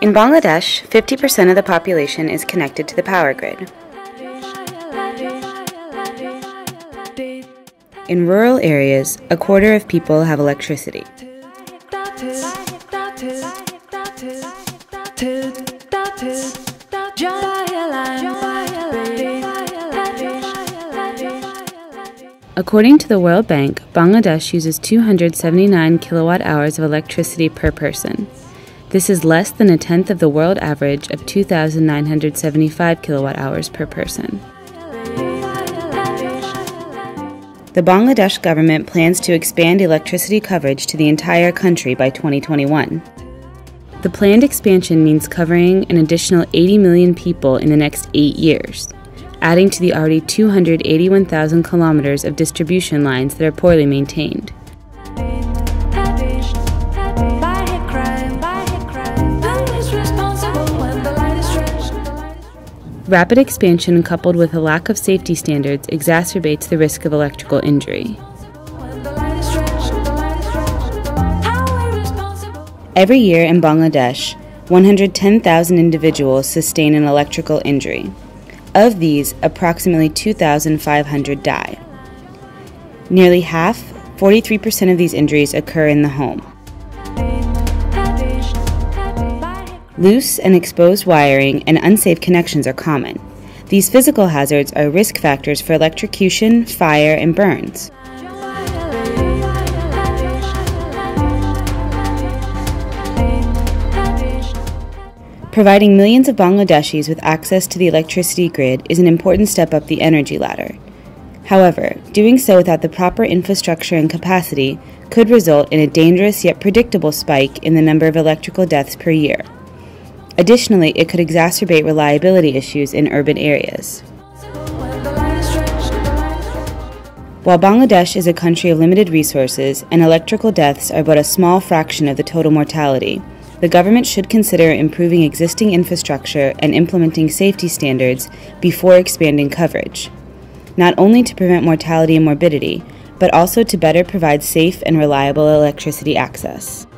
In Bangladesh, 50% of the population is connected to the power grid. In rural areas, a quarter of people have electricity. According to the World Bank, Bangladesh uses 279 kilowatt hours of electricity per person. This is less than a tenth of the world average of 2,975 kilowatt hours per person. The Bangladesh government plans to expand electricity coverage to the entire country by 2021. The planned expansion means covering an additional 80 million people in the next eight years adding to the already 281,000 kilometers of distribution lines that are poorly maintained. Rapid expansion coupled with a lack of safety standards exacerbates the risk of electrical injury. Every year in Bangladesh, 110,000 individuals sustain an electrical injury. Of these, approximately 2,500 die. Nearly half, 43% of these injuries occur in the home. Loose and exposed wiring and unsafe connections are common. These physical hazards are risk factors for electrocution, fire, and burns. Providing millions of Bangladeshis with access to the electricity grid is an important step up the energy ladder. However, doing so without the proper infrastructure and capacity could result in a dangerous yet predictable spike in the number of electrical deaths per year. Additionally, it could exacerbate reliability issues in urban areas. While Bangladesh is a country of limited resources and electrical deaths are but a small fraction of the total mortality, the government should consider improving existing infrastructure and implementing safety standards before expanding coverage, not only to prevent mortality and morbidity, but also to better provide safe and reliable electricity access.